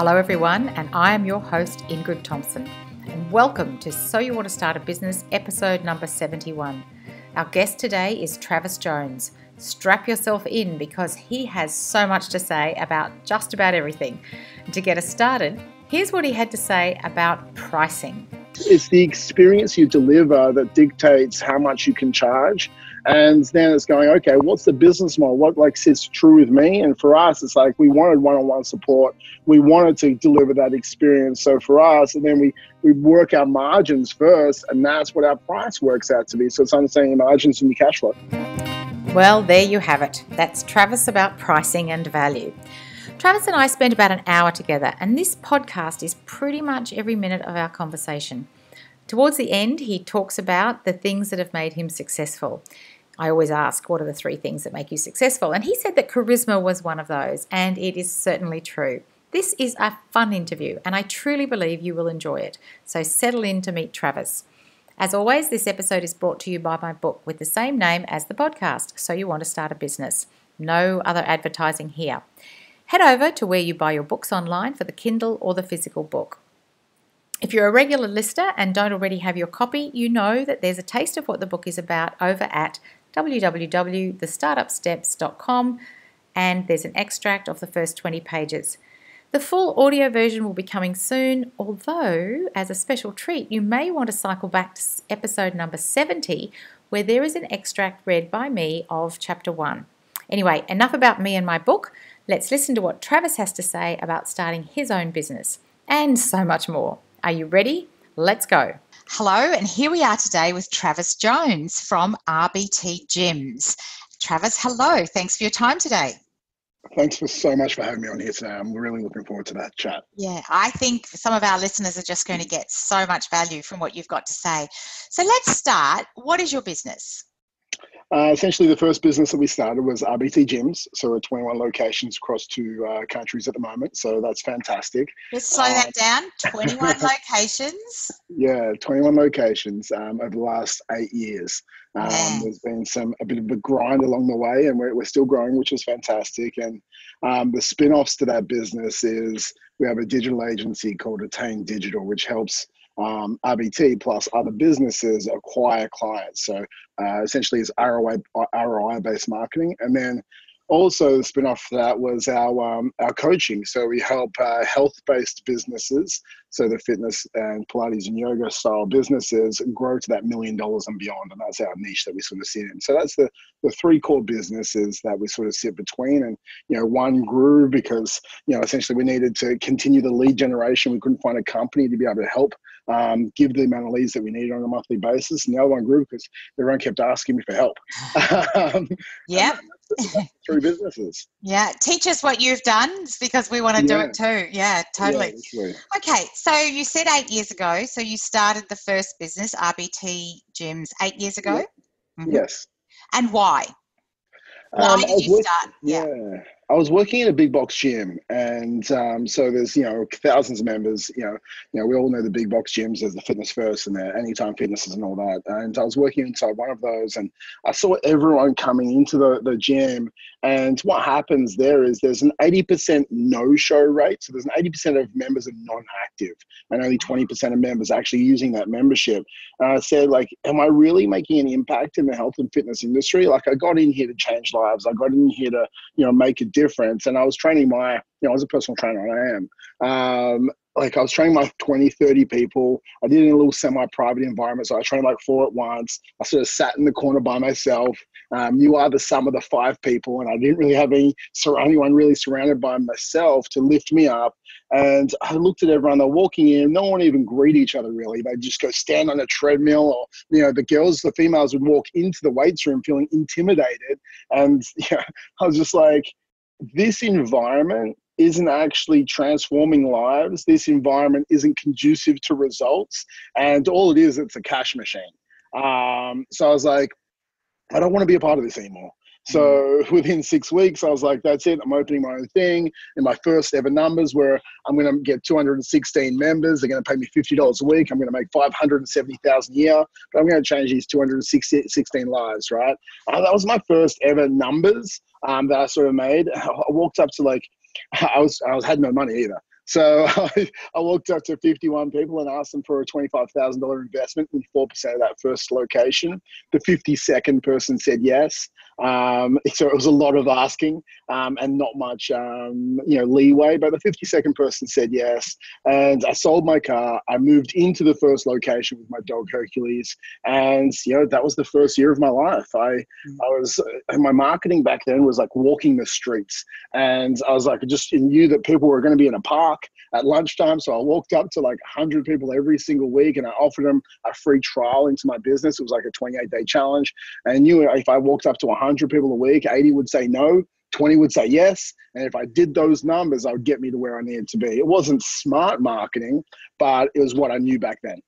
Hello, everyone, and I am your host, Ingrid Thompson. And welcome to So You Want to Start a Business, episode number 71. Our guest today is Travis Jones. Strap yourself in because he has so much to say about just about everything. To get us started, here's what he had to say about pricing. It's the experience you deliver that dictates how much you can charge and then it's going okay what's the business model? What like sits true with me? And for us it's like we wanted one-on-one support. We wanted to deliver that experience. So for us and then we we work our margins first and that's what our price works out to be. So it's understanding your margins and your cash flow. Well there you have it. That's travis about pricing and value. Travis and I spent about an hour together, and this podcast is pretty much every minute of our conversation. Towards the end, he talks about the things that have made him successful. I always ask, what are the three things that make you successful? And he said that charisma was one of those, and it is certainly true. This is a fun interview, and I truly believe you will enjoy it. So settle in to meet Travis. As always, this episode is brought to you by my book with the same name as the podcast, So You Want to Start a Business. No other advertising here. Head over to where you buy your books online for the Kindle or the physical book. If you're a regular listener and don't already have your copy, you know that there's a taste of what the book is about over at www.thestartupsteps.com, and there's an extract of the first 20 pages. The full audio version will be coming soon, although, as a special treat, you may want to cycle back to episode number 70, where there is an extract read by me of chapter 1. Anyway, enough about me and my book. Let's listen to what Travis has to say about starting his own business and so much more. Are you ready? Let's go. Hello, and here we are today with Travis Jones from RBT Gyms. Travis, hello. Thanks for your time today. Thanks for so much for having me on here today. I'm really looking forward to that chat. Yeah, I think some of our listeners are just going to get so much value from what you've got to say. So let's start. What is your business? Uh, essentially, the first business that we started was RBT Gyms. So we're 21 locations across two uh, countries at the moment. So that's fantastic. Just slow uh, that down. 21 locations. Yeah, 21 locations um, over the last eight years. Um, there's been some a bit of a grind along the way, and we're, we're still growing, which is fantastic. And um, the spin-offs to that business is we have a digital agency called Attain Digital, which helps um, RBT plus other businesses acquire clients. So uh, essentially, it's ROI ROI based marketing, and then also the spin-off that was our um, our coaching. So we help uh, health-based businesses so the fitness and pilates and yoga style businesses grow to that million dollars and beyond. And that's our niche that we sort of sit in. So that's the the three core businesses that we sort of sit between. And you know one grew because you know essentially we needed to continue the lead generation. We couldn't find a company to be able to help um, give the amount of leads that we needed on a monthly basis and the other one grew because everyone kept asking me for help um, yeah through businesses. Yeah, teach us what you've done because we want to yeah. do it too. Yeah, totally. Yeah, okay, so you said eight years ago. So you started the first business, RBT Gyms, eight years ago. Yeah. Mm-hmm. Yes. And why? Why um, did you start? yeah. I was working in a big box gym, and um, so there's you know thousands of members. You know, you know we all know the big box gyms. There's the Fitness First and the Anytime Fitnesses and all that. And I was working inside one of those, and I saw everyone coming into the the gym. And what happens there is there's an 80% no-show rate. So there's an 80% of members are non-active, and only 20% of members actually using that membership. And I said, like, am I really making an impact in the health and fitness industry? Like, I got in here to change lives. I got in here to you know make a difference. And I was training my, you know, I was a personal trainer I am. Um, like I was training my 20, 30 people. I did it in a little semi-private environment. So I trained like four at once. I sort of sat in the corner by myself. Um, you are the sum of the five people. And I didn't really have any, anyone really surrounded by myself to lift me up. And I looked at everyone, they're walking in, no one even greet each other really. They just go stand on a treadmill or, you know, the girls, the females would walk into the weights room feeling intimidated. And yeah, I was just like, this environment isn't actually transforming lives. This environment isn't conducive to results. And all it is, it's a cash machine. Um, so I was like, I don't want to be a part of this anymore. So mm-hmm. within six weeks, I was like, that's it. I'm opening my own thing. And my first ever numbers were I'm going to get 216 members. They're going to pay me $50 a week. I'm going to make 570,000 a year, but I'm going to change these 216 lives, right? Uh, that was my first ever numbers um, that I sort of made. I walked up to like, I was, I was had no money either. So I, I walked up to 51 people and asked them for a $25,000 investment in 4% of that first location. The 52nd person said yes. Um, so it was a lot of asking um, and not much, um, you know, leeway. But the 52nd person said yes, and I sold my car. I moved into the first location with my dog Hercules, and you know that was the first year of my life. I mm. I was uh, my marketing back then was like walking the streets, and I was like just knew that people were going to be in a park at lunchtime. So I walked up to like 100 people every single week, and I offered them a free trial into my business. It was like a 28 day challenge, and I knew if I walked up to 100 people a week, 80 would say no. 20 would say yes. And if I did those numbers, I would get me to where I needed to be. It wasn't smart marketing, but it was what I knew back then.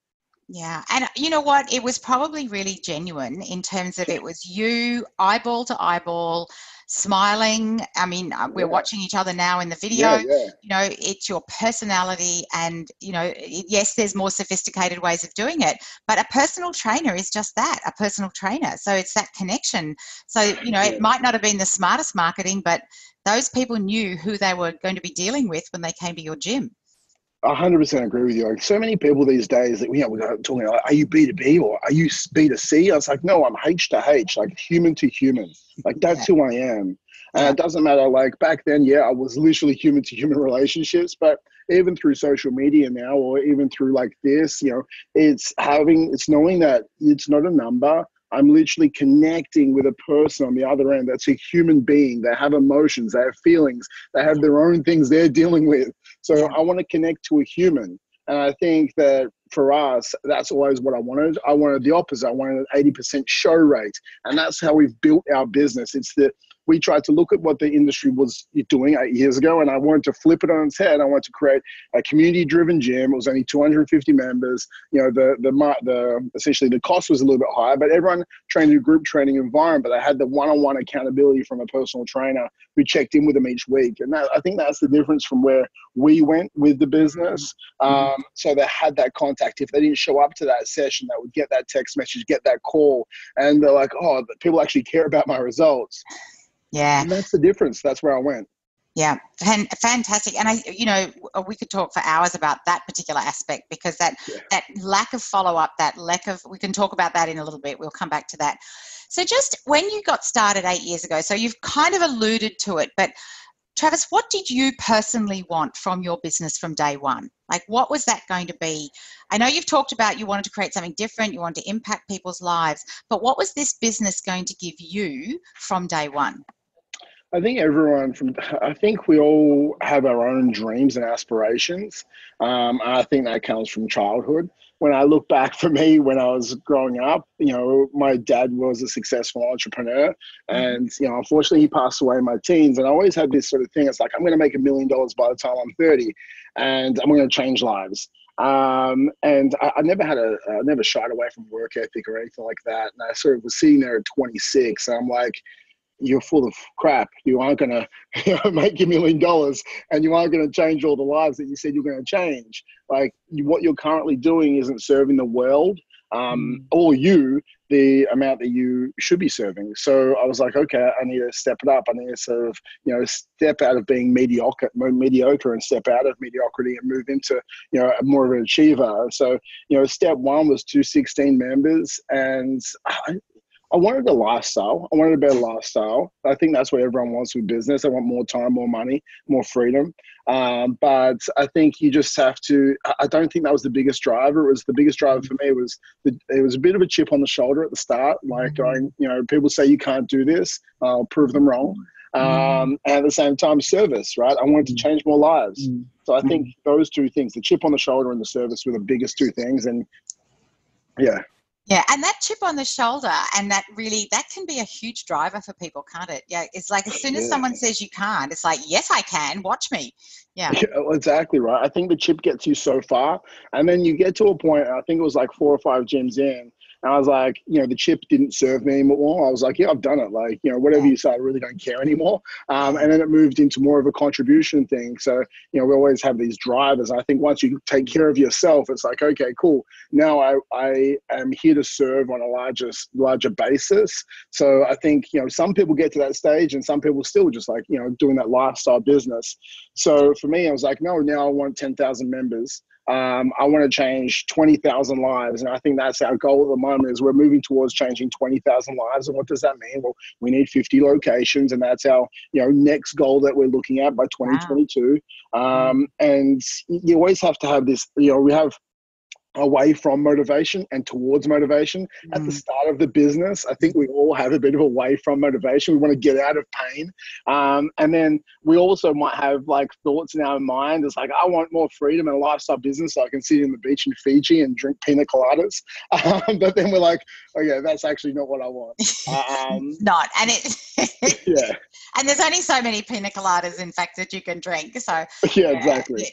Yeah. And you know what? It was probably really genuine in terms of it was you eyeball to eyeball smiling. I mean, uh, we're yeah. watching each other now in the video. Yeah, yeah. You know, it's your personality, and you know, yes, there's more sophisticated ways of doing it, but a personal trainer is just that a personal trainer. So it's that connection. So, you know, it might not have been the smartest marketing, but those people knew who they were going to be dealing with when they came to your gym. I hundred percent agree with you. Like so many people these days that you know we're talking like, are you B two B or are you B two C? I was like, no, I'm H to H, like human to human. Like that's who I am. And it doesn't matter. Like back then, yeah, I was literally human to human relationships, but even through social media now, or even through like this, you know, it's having, it's knowing that it's not a number. I'm literally connecting with a person on the other end that's a human being. They have emotions, they have feelings, they have their own things they're dealing with. So I want to connect to a human. And I think that for us, that's always what I wanted. I wanted the opposite. I wanted an 80% show rate. And that's how we've built our business. It's the we tried to look at what the industry was doing eight years ago, and I wanted to flip it on its head. I wanted to create a community-driven gym. It was only 250 members. You know, the the the essentially the cost was a little bit higher, but everyone trained in a group training environment. But they had the one-on-one accountability from a personal trainer who checked in with them each week, and that, I think that's the difference from where we went with the business. Mm-hmm. Um, so they had that contact. If they didn't show up to that session, that would get that text message, get that call, and they're like, "Oh, people actually care about my results." Yeah. And that's the difference. That's where I went. Yeah, fantastic. And I, you know, we could talk for hours about that particular aspect because that yeah. that lack of follow up, that lack of, we can talk about that in a little bit. We'll come back to that. So, just when you got started eight years ago, so you've kind of alluded to it, but Travis, what did you personally want from your business from day one? Like, what was that going to be? I know you've talked about you wanted to create something different, you wanted to impact people's lives, but what was this business going to give you from day one? I think everyone from, I think we all have our own dreams and aspirations. Um, I think that comes from childhood. When I look back for me, when I was growing up, you know, my dad was a successful entrepreneur. Mm-hmm. And, you know, unfortunately, he passed away in my teens. And I always had this sort of thing. It's like, I'm going to make a million dollars by the time I'm 30 and I'm going to change lives. Um, and I, I, never had a, I never shied away from work ethic or anything like that. And I sort of was sitting there at 26 and I'm like, you're full of crap. You aren't going to you know, make a million dollars and you aren't going to change all the lives that you said you're going to change. Like you, what you're currently doing isn't serving the world um, mm. or you the amount that you should be serving. So I was like, okay, I need to step it up. I need to sort of, you know, step out of being mediocre, mediocre and step out of mediocrity and move into, you know, more of an achiever. So, you know, step one was 216 members and I, I wanted a lifestyle. I wanted a better lifestyle. I think that's what everyone wants with business. They want more time, more money, more freedom. Um, but I think you just have to. I don't think that was the biggest driver. It was the biggest driver for me was the, it was a bit of a chip on the shoulder at the start, like mm-hmm. going, you know, people say you can't do this. I'll prove them wrong. Mm-hmm. Um, and at the same time, service, right? I wanted to mm-hmm. change more lives. So I think those two things, the chip on the shoulder and the service, were the biggest two things. And yeah. Yeah, and that chip on the shoulder and that really that can be a huge driver for people, can't it? Yeah, it's like as soon as yeah. someone says you can't, it's like, yes, I can. Watch me. Yeah. yeah. Oh, exactly right. I think the chip gets you so far, and then you get to a point. I think it was like four or five gyms in, And I was like, you know, the chip didn't serve me anymore. I was like, yeah, I've done it. Like, you know, whatever you say, I really don't care anymore. Um, and then it moved into more of a contribution thing. So, you know, we always have these drivers. I think once you take care of yourself, it's like, okay, cool. Now I, I am here to serve on a larger, larger basis. So I think, you know, some people get to that stage and some people still just like, you know, doing that lifestyle business. So for me, I was like, no, now I want 10,000 members um, I want to change 20,000 lives. And I think that's our goal at the moment is we're moving towards changing 20,000 lives. And what does that mean? Well, we need 50 locations and that's our, you know, next goal that we're looking at by 2022. Wow. Um, and you always have to have this, you know, we have away from motivation and towards motivation. Mm. at the mm. start of the business i think we all have a bit of away from motivation. We want to get out of pain. Um, and then we also might have like thoughts in our mind it's like i want more freedom and a lifestyle business so i can sit in the beach in fiji and drink pina coladas. Um, but then we're like oh yeah, that's actually not what i want. Um, not and it yeah. and there's only so many pina coladas in fact that you can drink so yeah exactly.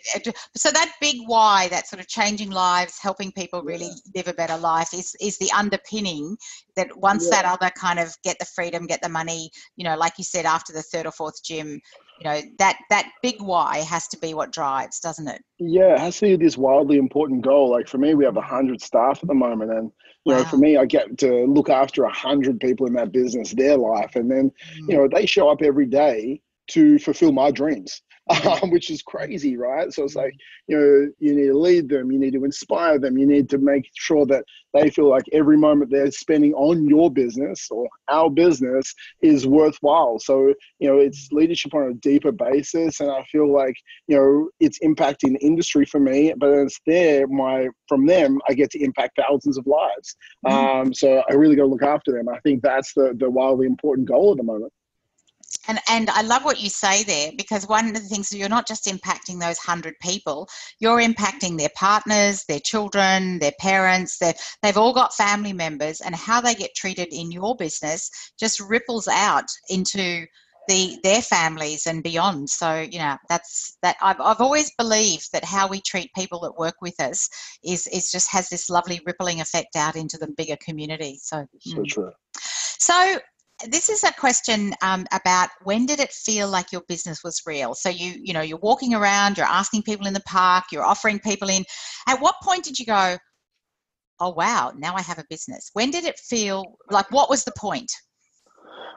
so that big why that sort of changing lives helping people really yeah. live a better life is is the underpinning that once yeah. that other kind of get the freedom get the money you know like you said after the third or fourth gym you know that that big why has to be what drives doesn't it yeah it has to be this wildly important goal like for me we have a hundred staff at the moment and you wow. know for me i get to look after a hundred people in that business their life and then mm. you know they show up every day to fulfill my dreams um, which is crazy, right? So it's like, you know, you need to lead them, you need to inspire them, you need to make sure that they feel like every moment they're spending on your business or our business is worthwhile. So, you know, it's leadership on a deeper basis. And I feel like, you know, it's impacting the industry for me, but it's there, my, from them, I get to impact thousands of lives. Mm-hmm. Um, so I really got to look after them. I think that's the, the wildly important goal at the moment and and I love what you say there because one of the things you're not just impacting those hundred people, you're impacting their partners, their children, their parents. They they've all got family members, and how they get treated in your business just ripples out into the their families and beyond. So you know that's that. I've I've always believed that how we treat people that work with us is is just has this lovely rippling effect out into the bigger community. So so mm. true. So this is a question um, about when did it feel like your business was real so you you know you're walking around you're asking people in the park you're offering people in at what point did you go oh wow now i have a business when did it feel like what was the point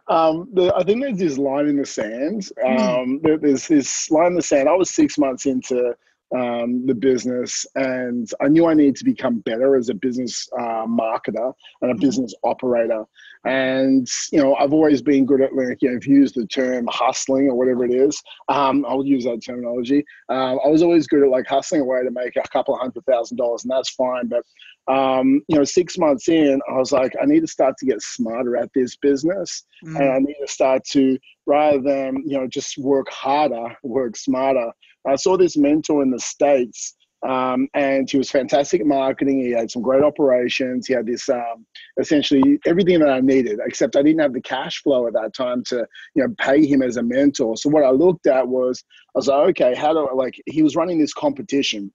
um, the, I think there's this line in the sand. Hmm. Um, there, there's this line in the sand. I was six months into um, the business, and I knew I needed to become better as a business uh, marketer and a mm-hmm. business operator. And you know, I've always been good at like you know, if you use the term hustling or whatever it is, um, I'll use that terminology. Um, I was always good at like hustling away to make a couple of hundred thousand dollars, and that's fine. But um, you know, six months in, I was like, I need to start to get smarter at this business, mm. and I need to start to rather than you know just work harder, work smarter. I saw this mentor in the States, um, and he was fantastic at marketing. He had some great operations. He had this um, essentially everything that I needed, except I didn't have the cash flow at that time to you know pay him as a mentor. So what I looked at was I was like, okay, how do I like? He was running this competition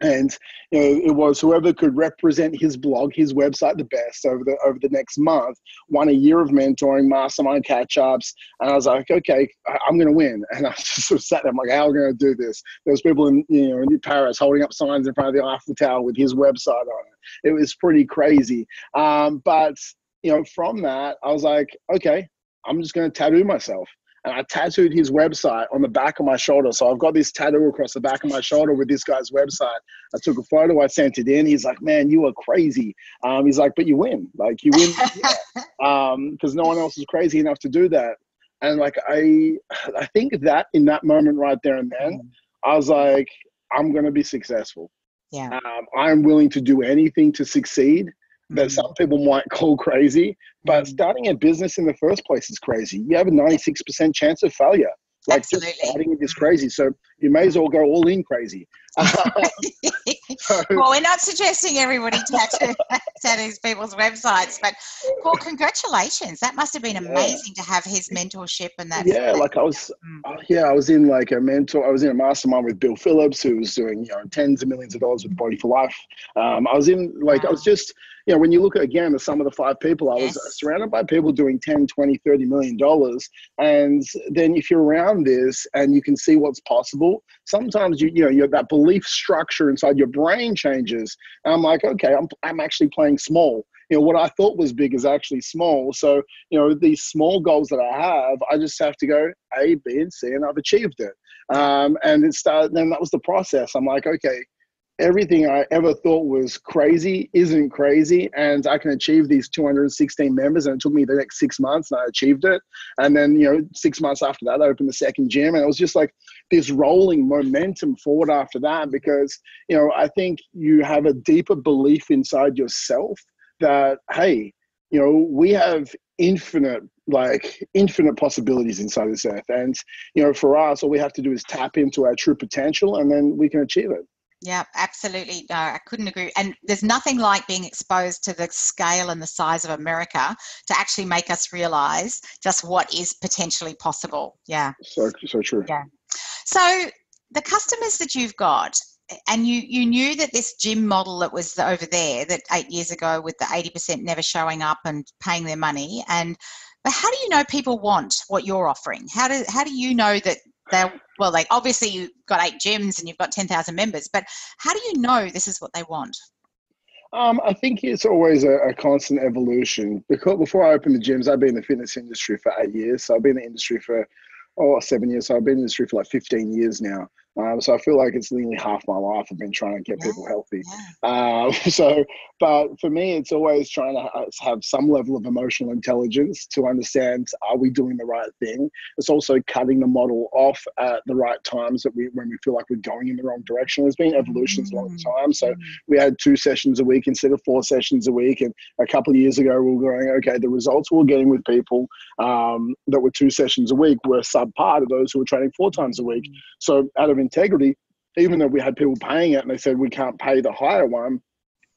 and you know, it was whoever could represent his blog, his website the best over the over the next month. Won a year of mentoring, mastermind catch ups, and I was like, okay, I'm going to win. And I just sort of sat there, I'm like, how are we going to do this? There was people in you know in Paris holding up signs in front of the Eiffel Tower with his website on it. It was pretty crazy. Um, but you know, from that, I was like, okay, I'm just going to tattoo myself and I tattooed his website on the back of my shoulder. So I've got this tattoo across the back of my shoulder with this guy's website. I took a photo, I sent it in. He's like, "Man, you are crazy." Um, he's like, "But you win. Like you win because um, no one else is crazy enough to do that." And like I, I think that in that moment right there and then, I was like, "I'm gonna be successful. Yeah, um, I'm willing to do anything to succeed." That some people might call crazy, but mm. starting a business in the first place is crazy. You have a 96% chance of failure. Like Absolutely. just starting it is crazy. So you may as well go all in crazy. well, we're not suggesting everybody tattoo tattoos people's websites, but Paul, congratulations! That must have been amazing yeah. to have his mentorship and that. Yeah, like I was, mm. uh, yeah, I was in like a mentor. I was in a mastermind with Bill Phillips, who was doing you know tens of millions of dollars with Body for Life. Um, I was in like wow. I was just you know, when you look at again the sum of the five people, I was yes. surrounded by people doing 10, 20, 30 million dollars. And then if you're around this and you can see what's possible, sometimes you, you know, you have that belief structure inside your brain changes. And I'm like, okay, I'm, I'm actually playing small. You know, what I thought was big is actually small. So, you know, these small goals that I have, I just have to go A, B, and C, and I've achieved it. Um, and it started, then that was the process. I'm like, okay, everything I ever thought was crazy isn't crazy, and I can achieve these 216 members. And it took me the next six months, and I achieved it. And then, you know, six months after that, I opened the second gym, and it was just like this rolling momentum forward after that. Because you know, I think you have a deeper belief inside yourself that hey, you know, we have infinite like infinite possibilities inside this earth and you know for us all we have to do is tap into our true potential and then we can achieve it yeah, absolutely. No, I couldn't agree. And there's nothing like being exposed to the scale and the size of America to actually make us realize just what is potentially possible. Yeah. So, so true. Yeah. So the customers that you've got, and you you knew that this gym model that was over there that eight years ago with the 80% never showing up and paying their money and but how do you know people want what you're offering how do how do you know that they're well like obviously you've got eight gyms and you've got 10,000 members but how do you know this is what they want um, I think it's always a, a, constant evolution. Because before I opened the gyms, I've been in the fitness industry for eight years. So I've been in the industry for oh seven years. So I've been in the industry for like 15 years now. Um, so I feel like it's nearly half my life I've been trying to get yeah, people healthy. Yeah. Uh, so, but for me, it's always trying to have some level of emotional intelligence to understand: Are we doing the right thing? It's also cutting the model off at the right times that we when we feel like we're going in the wrong direction. There's been evolutions mm-hmm. along the time. So we had two sessions a week instead of four sessions a week, and a couple of years ago we were going, okay, the results we we're getting with people um, that were two sessions a week were subpar to those who were training four times a week. Mm-hmm. So out of integrity, even though we had people paying it and they said we can't pay the higher one,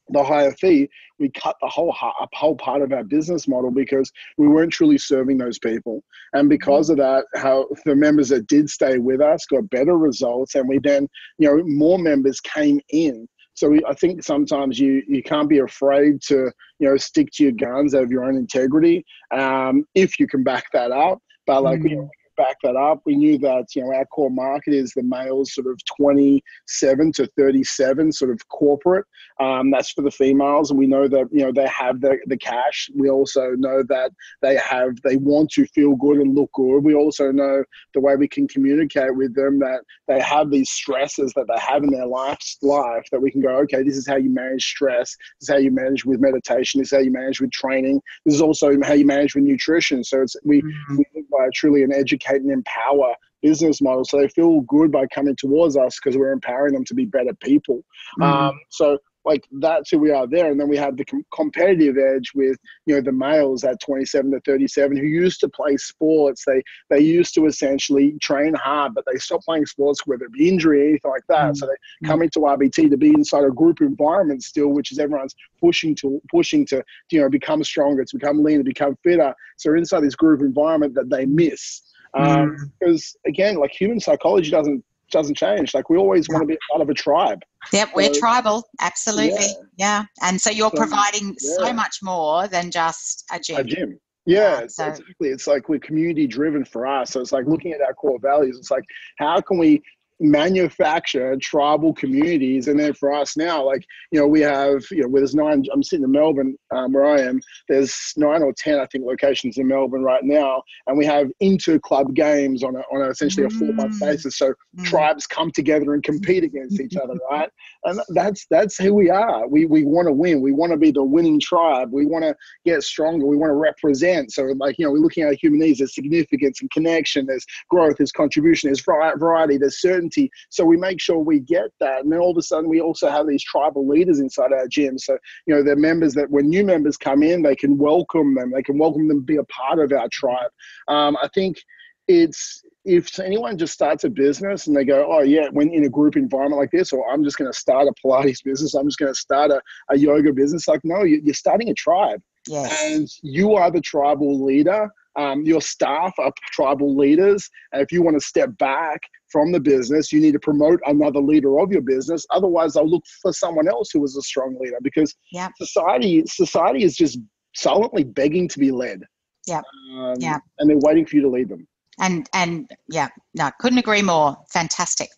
the higher fee, we cut the whole whole part of our business model because we weren't truly serving those people. And because of that, how the members that did stay with us got better results, and we then, you know, more members came in. So we, I think sometimes you you can't be afraid to you know stick to your guns of your own integrity um, if you can back that up. But like mm. you know, back that up. We knew that you know our core market is the males, sort of 27 to 37, sort of corporate. Um, that's for the females, and we know that you know they have the, the cash. We also know that they have they want to feel good and look good. We also know the way we can communicate with them that they have these stresses that they have in their life life that we can go, okay, this is how you manage stress. This is how you manage with meditation. This is how you manage with training. This is also how you manage with nutrition. So it's we, mm-hmm. we live by truly an educated educate and empower business model so they feel good by coming towards us because we're empowering them to be better people. Mm. um, so like that's who we are there. And then we have the com- competitive edge with you know the males at 27 to 37 who used to play sports. They they used to essentially train hard but they stopped playing sports whether it be injury or anything like that. Mm. so they come into rbt to be inside a group environment still which is everyone's pushing to pushing to you know become stronger to become leaner become fitter. So inside this group environment that they miss um, because mm. again, like human psychology doesn't doesn't change. Like we always want to be part of a tribe. Yep, we're tribal, absolutely. Yeah. yeah. and so you're so, providing yeah. so much more than just a gym. A gym. Yeah, yeah so. exactly. It's like we're community driven for us. So it's like looking at our core values. It's like how can we manufacture tribal communities. And then for us now, like, you know, we have, you know, where there's nine, I'm sitting in Melbourne um, where I am, there's nine or 10, I think, locations in Melbourne right now. And we have inter club games on, a, on a, essentially a four month mm. basis. So mm. tribes come together and compete against each other, right? And that's, that's who we are. We, we want to win. We want to be the winning tribe. We want to get stronger. We want to represent. So, like, you know, we're looking at human needs, there's significance and connection, there's growth, there's contribution, there's variety, there's certainty so we make sure we get that. And then all of a sudden, we also have these tribal leaders inside our gym. So, you know, they're members that when new members come in, they can welcome them. They can welcome them to be a part of our tribe. Um, I think it's if anyone just starts a business and they go, oh yeah, when in a group environment like this, or I'm just going to start a Pilates business, I'm just going to start a, a yoga business. Like, no, you're starting a tribe. Yes. And you are the tribal leader. Um, your staff are tribal leaders. And if you want to step back from the business, you need to promote another leader of your business. Otherwise, they'll look for someone else who is a strong leader because yep. society society is just silently begging to be led. Yeah. Um, yeah. And they're waiting for you to lead them and and yeah no couldn't agree more fantastic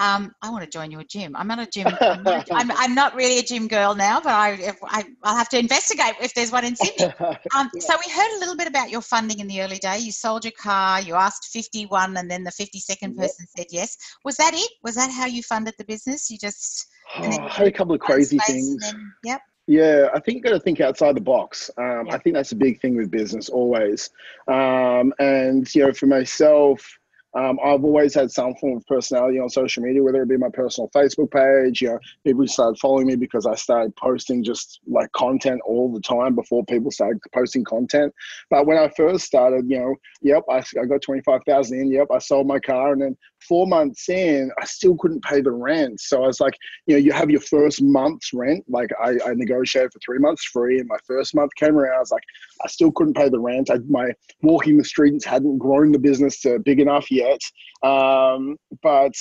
um, I want to join your gym. I'm not a gym. I'm, I'm not really a gym girl now, but I, if, I will have to investigate if there's one in Sydney. Um, so we heard a little bit about your funding in the early day. You sold your car. You asked 51, and then the 52nd person said yes. Was that it? Was that how you funded the business? You just oh, I had a couple of crazy things. Then, yep. Yeah, I think you got to think outside the box. Um, yeah. I think that's a big thing with business always. Um, and you know, for myself, um, I've always had some form of personality on social media, whether it be my personal Facebook page. You know, people started following me because I started posting just like content all the time before people started posting content. But when I first started, you know, yep, I, I got twenty five thousand in. Yep, I sold my car, and then four months in, I still couldn't pay the rent. So I was like, you know, you have your first month's rent. Like I, I negotiated for three months free, and my first month came around. I was like, I still couldn't pay the rent. I, my walking the streets hadn't grown the business to big enough yet. Um, but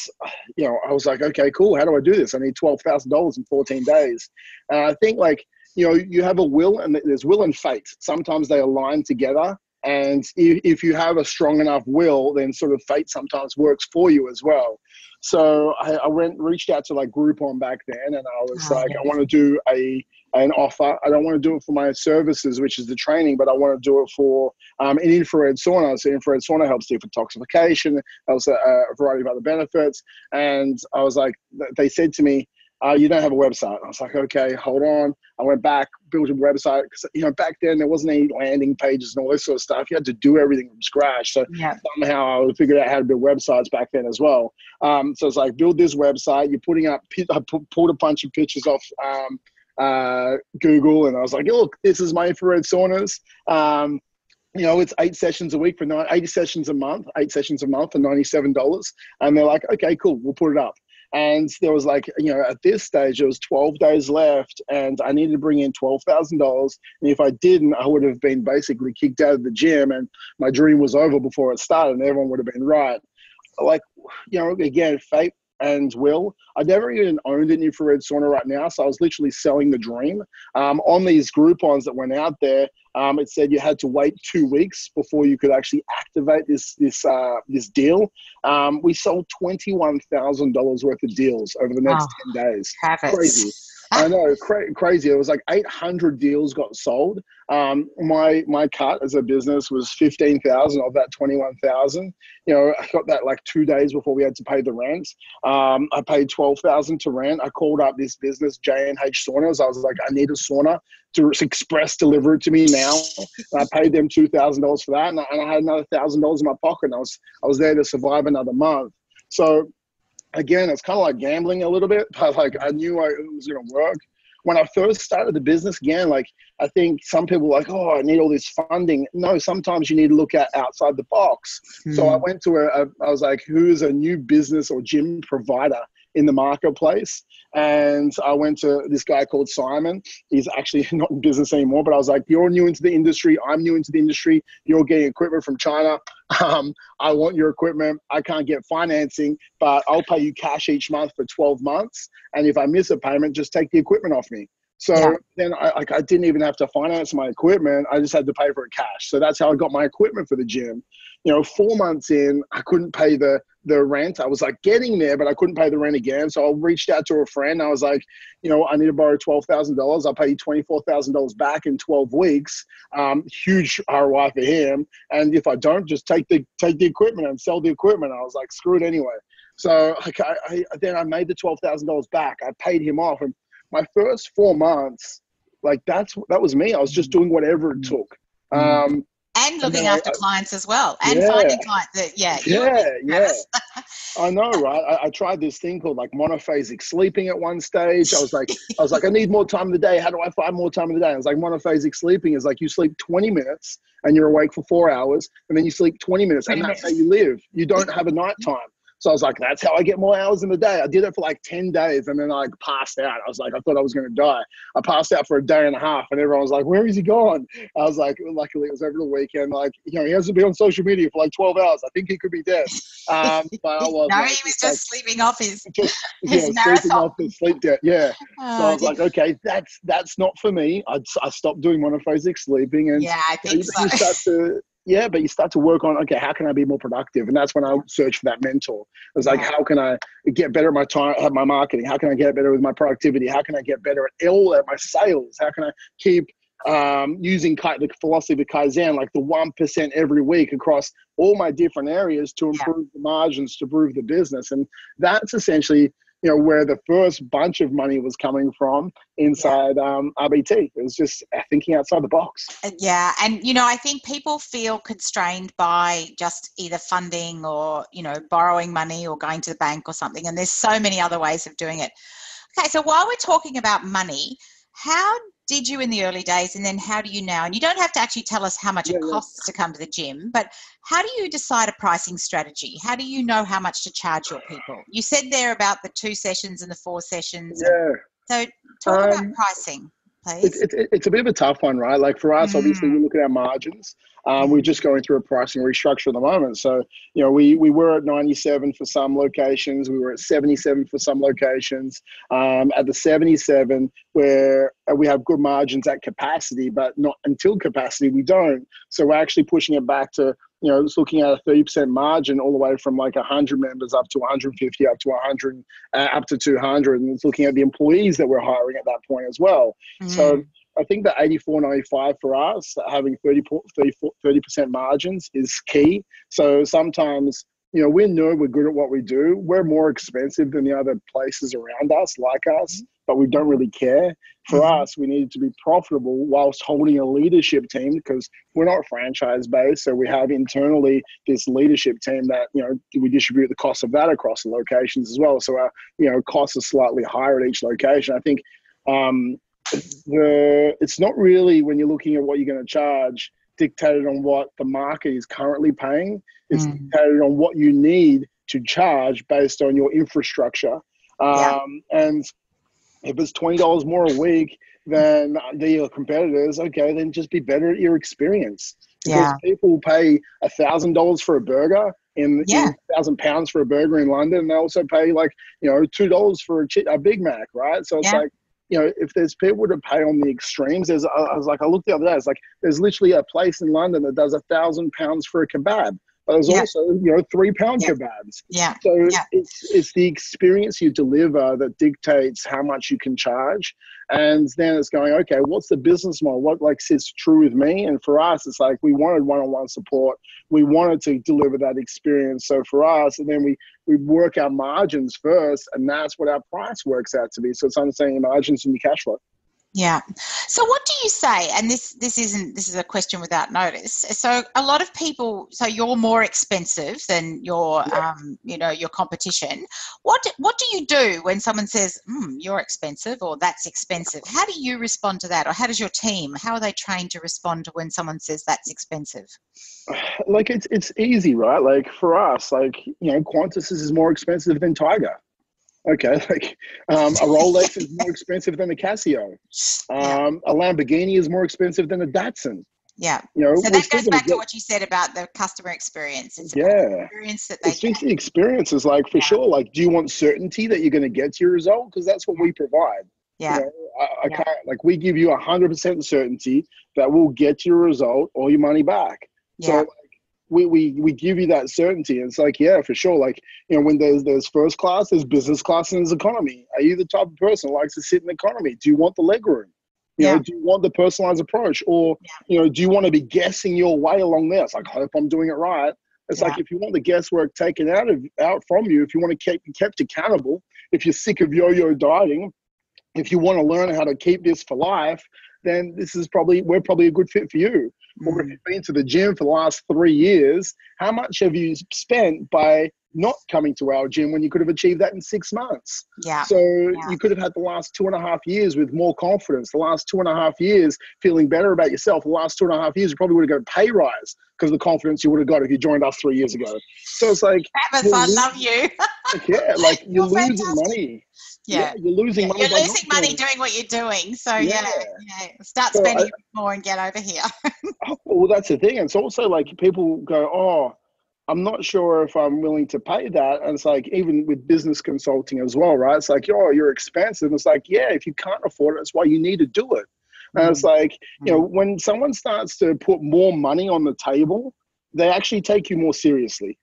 you know, I was like, okay, cool. How do I do this? I need twelve thousand dollars in fourteen days. And I think like you know, you have a will and there's will and fate. Sometimes they align together. And if you have a strong enough will, then sort of fate sometimes works for you as well. So I, I went reached out to like Groupon back then, and I was oh, like, I want to do a an offer. I don't want to do it for my services, which is the training, but I want to do it for um, an infrared sauna. So infrared sauna helps detoxification, helps a, a variety of other benefits. And I was like, they said to me, uh, you don't have a website. I was like, okay, hold on. I went back, built a website because you know back then there wasn't any landing pages and all this sort of stuff. You had to do everything from scratch. So yeah. somehow I figured out how to build websites back then as well. Um, so it's like build this website. You're putting up. I pulled a bunch of pictures off. Um, uh, Google, and I was like, look, this is my infrared saunas. Um, you know, it's eight sessions a week for nine, 80 sessions a month, eight sessions a month for $97. And they're like, okay, cool, we'll put it up. And there was like, you know, at this stage, there was 12 days left and I needed to bring in $12,000. And if I didn't, I would have been basically kicked out of the gym and my dream was over before it started and everyone would have been right. Like, you know, again, fate and will. I never even owned an infrared sauna right now, so I was literally selling the dream. Um, on these Groupons that went out there, um, it said you had to wait two weeks before you could actually activate this this uh, this deal. Um, we sold twenty one thousand dollars worth of deals over the next oh, ten days. Crazy. I know, cra- crazy. It was like 800 deals got sold. Um, my my cut as a business was 15,000 of that 21,000. You know, I got that like two days before we had to pay the rent. Um, I paid 12,000 to rent. I called up this business, J and H Saunas. I was like, I need a sauna to express deliver it to me now. And I paid them two thousand dollars for that, and I, and I had another thousand dollars in my pocket. And I was I was there to survive another month. So again, it's kind of like gambling a little bit, but like I knew I, it was going to work. When I first started the business again, like I think some people like, oh, I need all this funding. No, sometimes you need to look at outside the box. Mm. So I hmm. went to a, a, I was like, who is a new business or gym provider in the marketplace. And I went to this guy called Simon. He's actually not in business anymore, but I was like, You're new into the industry. I'm new into the industry. You're getting equipment from China. Um, I want your equipment. I can't get financing, but I'll pay you cash each month for 12 months. And if I miss a payment, just take the equipment off me. So yeah. then I like I didn't even have to finance my equipment. I just had to pay for it cash. So that's how I got my equipment for the gym. You know, four months in, I couldn't pay the the rent. I was like getting there, but I couldn't pay the rent again. So I reached out to a friend. I was like, you know, I need to borrow twelve thousand dollars. I'll pay you twenty four thousand dollars back in twelve weeks. Um, huge ROI for him. And if I don't, just take the take the equipment and sell the equipment. I was like, screw it anyway. So like, I, I, then I made the twelve thousand dollars back. I paid him off, and my first four months, like that's that was me. I was just doing whatever it took. Um, and looking and after I, clients as well and yeah. finding clients that yeah yeah yeah. i know right? I, I, tried this thing called like monophasic sleeping at one stage. I was like i was like i need more time of the day. How do i find more time of the day? I was like monophasic sleeping is like you sleep 20 minutes and you're awake for four hours and then you sleep 20 minutes and that's how you live. You don't have a night time so I was like, that's how I get more hours in the day. I did it for like 10 days and then I passed out. I was like, I thought I was going to die. I passed out for a day and a half and everyone was like, where is he gone? I was like, luckily it was over the weekend. Like, you know, he hasn't been on social media for like 12 hours. I think he could be dead. Um, but I was. no, like, he was just like, sleeping off his, just, his yeah, sleeping off his sleep debt. Yeah. Oh, so I was like, okay, that's that's not for me. I, I stopped doing monophasic sleeping and yeah, I think so. you start to yeah, but you start to work on okay, how can I be more productive? And that's when I search for that mentor. It was like, how can I get better at my time, at my marketing? How can I get better with my productivity? How can I get better at all at my sales? How can I keep um, using the philosophy of Kaizen, like the one percent every week across all my different areas to improve the margins, to improve the business, and that's essentially you know where the first bunch of money was coming from inside yeah. um, RBT. It was just uh, thinking outside the box. Yeah, and you know I think people feel constrained by just either funding or you know borrowing money or going to the bank or something, and there's so many other ways of doing it. Okay, so while we're talking about money, how did you in the early days and then how do you now? And you don't have to actually tell us how much yeah, it costs yeah. to come to the gym but how do you decide a pricing strategy? How do you know how much to charge your people? You said there about the two sessions and the four sessions. Yeah. So talk um, about pricing please it, it, it's a bit of a tough one right like for us mm. obviously we look at our margins um, we're just going through a pricing restructure at the moment. So, you know, we, we were at 97 for some locations, we were at 77 for some locations. Um, at the 77, where we have good margins at capacity, but not until capacity, we don't. So, we're actually pushing it back to you know, it's looking at a 30% margin all the way from like 100 members up to 150, up to 100, uh, up to 200. And it's looking at the employees that we're hiring at that point as well. Mm. So I think the 84.95 for us, having 30, 30, 30% margins is key. So sometimes, you know, we know we're good at what we do. We're more expensive than the other places around us, like us, but we don't really care. For mm-hmm. us, we need to be profitable whilst holding a leadership team because we're not franchise based. So we have internally this leadership team that, you know, we distribute the cost of that across the locations as well. So our, you know, costs are slightly higher at each location. I think um, the it's not really when you're looking at what you're going to charge dictated on what the market is currently paying. It's mm. dictated on what you need to charge based on your infrastructure. Um, yeah. And if it's twenty dollars more a week than the competitors, okay, then just be better at your experience. Because yeah. people pay a thousand dollars for a burger in, yeah. thousand pounds for a burger in London, and they also pay like you know two dollars for a, a Big Mac, right? So it's yeah. like you know, if there's people to pay on the extremes, there's, I was like, I looked the other day, it's like, there's literally a place in London that does a thousand pounds for a kebab. But there's yeah. also, you know, three pound yeah. kebabs. Yeah. So yeah. It's, it's the experience you deliver that dictates how much you can charge. And then it's going, okay, what's the business model? What like sits true with me? And for us, it's like we wanted one-on-one support. We wanted to deliver that experience. So for us, and then we we work our margins first, and that's what our price works out to be. So it's understanding margins and your cash flow. Yeah. So what do you say? And this this isn't this is a question without notice. So a lot of people. So you're more expensive than your yeah. um, you know your competition. What what do you do when someone says mm, you're expensive or that's expensive? How do you respond to that, or how does your team? How are they trained to respond to when someone says that's expensive? Like it's it's easy, right? Like for us, like you know, Qantas is more expensive than Tiger okay, like um, a Rolex is more expensive than a Casio. Um, a Lamborghini is more expensive than a Datsun. Yeah. You know, so that goes back get, to what you said about the customer experience. It's yeah. experience that they it's just the experience is like for yeah. sure. Like, do you want certainty that you're going to get to your result? Because that's what we provide. Yeah. You know, I, I yeah. can't like we give you a hundred percent certainty that we'll get your result or your money back. Yeah. So we, we we give you that certainty. And it's like, yeah, for sure. Like, you know, when there's there's first class, there's business class, and there's economy. Are you the type of person who likes to sit in economy? Do you want the leg room? You yeah. know, do you want the personalized approach? Or, yeah. you know, do you want to be guessing your way along there? It's like, I hope I'm doing it right. It's yeah. like if you want the guesswork taken out of out from you, if you want to keep kept accountable, if you're sick of yo-yo dieting, if you want to learn how to keep this for life, then this is probably we're probably a good fit for you. Or if you've been to the gym for the last three years, how much have you spent by not coming to our gym when you could have achieved that in six months? Yeah. So Yeah. you could have had the last two and a half years with more confidence, the last two and a half years feeling better about yourself, the last two and a half years you probably would have got a pay rise because of the confidence you would have got if you joined us three years ago. So it's like, Travis, I love you. yeah, like you're, You're losing money. Yeah. you're losing money. You're losing money doing doing what you're doing. So yeah, Yeah. yeah. start So spending I- more and get over here. Oh, well, that's the thing. It's also like people go, oh, I'm not sure if I'm willing to pay that. And it's like, even with business consulting as well, right? It's like, oh, you're expensive. It's like, yeah, if you can't afford it, it's why you need to do it. And it's mm. like, you know, mm. when someone starts to put more money on the table, they actually take you more seriously.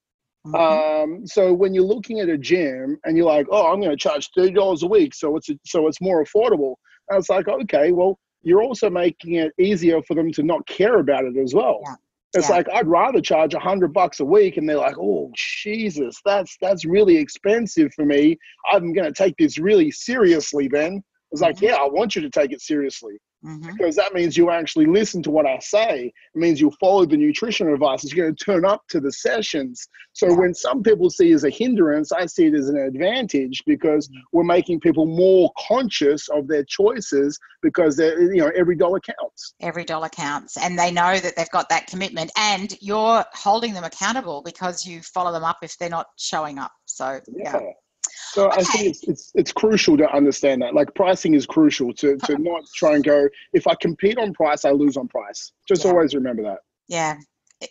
Mhm. Um, so when you're looking at a gym and you're like, oh, I'm going to charge thirty dollars a week, so it's so it's more affordable. And it's like, okay, well, you're also making it easier for them to not care about it as well. Yeah. It's Yeah. like I'd rather charge a hundred bucks a week, and they're like, "Oh Jesus, that's that's really expensive for me. I'm going to take this really seriously." Then it's like, Mhm. "Yeah, I want you to take it seriously." Mhm. because that means you actually listen to what I say. It means you'll follow the nutrition advice. You're going to turn up to the sessions. So Yeah. when some people see it as a hindrance, I see it as an advantage because Mm-hmm. we're making people more conscious of their choices because they're, you know every dollar counts. Every dollar counts, and they know that they've got that commitment, and you're holding them accountable because you follow them up if they're not showing up. So yeah, So I think it's, it's it's crucial to understand that. Like pricing is crucial to to not try and go. If I compete on price, I lose on price. Just Yeah. always remember that. yeah.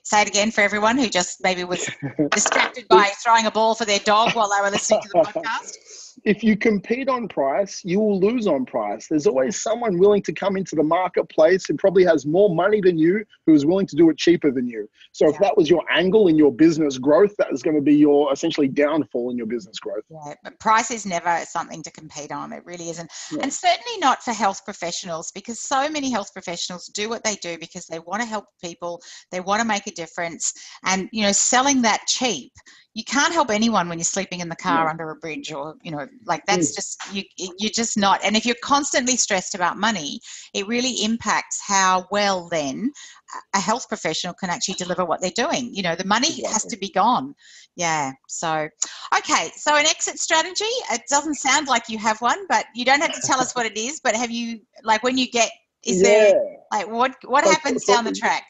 Say it again for everyone who just maybe was distracted by throwing a ball for their dog while they were listening to the podcast. If you compete on price, you will lose on price. There's always someone willing to come into the marketplace and probably has more money than you who is willing to do it cheaper than you. So if that was your angle in your business growth, that is going to be your essentially downfall in your business growth. Yeah, but price is never something to compete on. It really isn't. Yeah. And certainly not for health professionals because so many health professionals do what they do because they want to help people, they want to make a difference. And, you know, selling that cheap, you can't help anyone when you're sleeping in the car No. under a bridge or, you know, like that's just, you, you're just not. And if you're constantly stressed about money, it really impacts how well then a health professional can actually deliver what they're doing. You know, the money has to be gone. Yeah. So, okay. So, an exit strategy, it doesn't sound like you have one, but you don't have to tell us what it is. But have you, like, when you get, is there, like, what what happens down the track?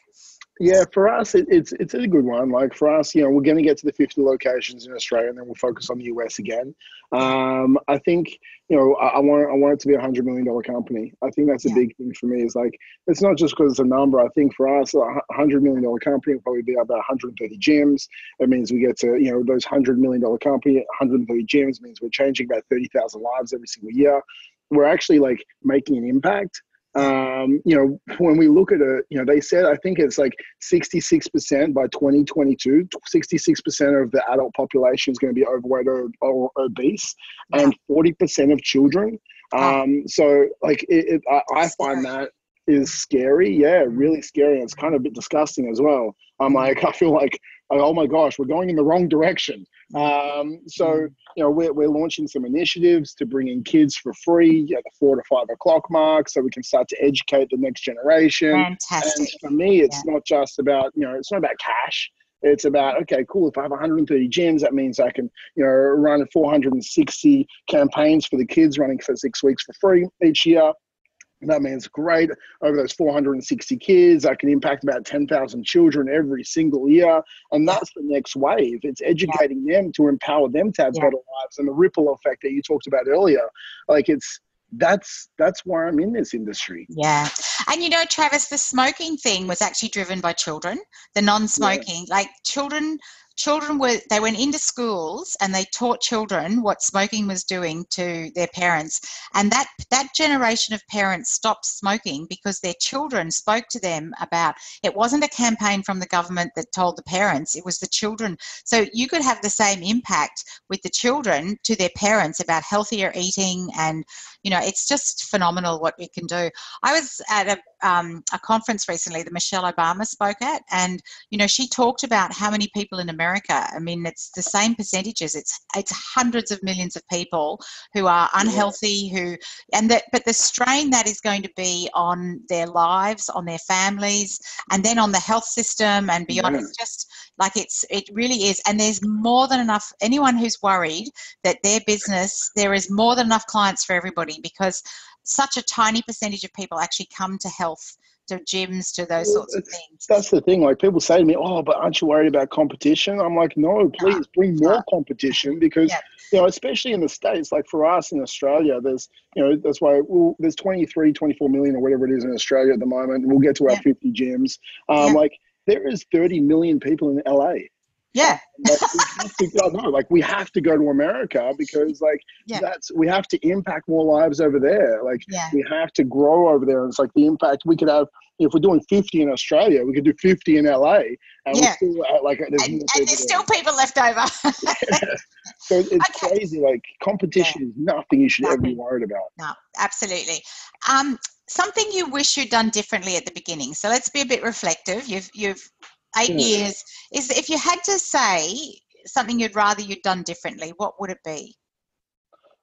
Yeah, for us, it, it's it's a good one. Like for us, you know, we're going to get to the 50 locations in Australia, and then we'll focus on the US again. Um, I think, you know, I, I want I want it to be a hundred million dollar company. I think that's a Yeah. big thing for me. Is like it's not just because it's a number. I think for us, a hundred million dollar company will probably be about 130 gyms. It means we get to, you know, those hundred million dollar company, 130 gyms means we're changing about 30,000 lives every single year. We're actually like making an impact um, you know, when we look at it, you know, they said I think it's like 66% by 2022, 66% of the adult population is going to be overweight or, or obese, and 40% of children. Wow. Um, so, like, it, it, I, I find that is scary. Yeah, really scary. It's kind of a bit disgusting as well. I'm like, I feel like, oh my gosh, we're going in the wrong direction. Um, so, you know, we're, we're launching some initiatives to bring in kids for free at the four to five o'clock mark so we can start to educate the next generation. And Fantastic. for me, it's not just about, you know, it's not about cash. It's about, okay, cool. If I have 130 gyms, that means I can, you know, run 460 campaigns for the kids running for six weeks for free each year. And that means great. Over those 460 kids, I can impact about 10,000 children every single year. And that's the next wave. It's educating them to empower them to have Yeah. better lives and the ripple effect that you talked about earlier. Like it's, that's that's why I'm in this industry. Yeah. And you know, Travis, the smoking thing was actually driven by children, the non smoking. Like children children were they went into schools and they taught children what smoking was doing to their parents. And that that generation of parents stopped smoking because their children spoke to them about it wasn't a campaign from the government that told the parents it was the children. So you could have the same impact with the children to their parents about healthier eating and you know it's just phenomenal what we can do. I was at a um, a conference recently that Michelle Obama spoke at, and you know she talked about how many people in America. I mean, it's the same percentages. It's it's hundreds of millions of people who are unhealthy, who and that but the strain that is going to be on their lives, on their families, and then on the health system and beyond. Yeah. It's just like it's it really is, and there's more than enough. Anyone who's worried that their business there is more than enough clients for everybody because such a tiny percentage of people actually come to health to gyms to those sorts of things. that's the thing like people say to me oh but aren't you worried about competition? I'm like no please bring more competition because yeah. you know especially in the states like for us in australia there's you know that's why we'll, there's 23 24 million or whatever it is in australia at the moment we'll get to our yeah. 50 gyms. Um, like there is 30 million people in la yeah. like, we to, no, like we have to go to America because like yeah. that's we have to impact more lives over there. Like yeah. we have to grow over there. And it's like the impact we could have if we're doing 50 in Australia, we could do 50 in LA. And yeah. Still, uh, like there's, and, and there's still people left over. So it's okay. crazy. Like competition yeah. is nothing you should nothing. ever be worried about. No, absolutely. Um, something you wish you'd done differently at the beginning. So let's be a bit reflective. You've you've eight yeah. years is if you had to say something you'd rather you'd done differently what would it be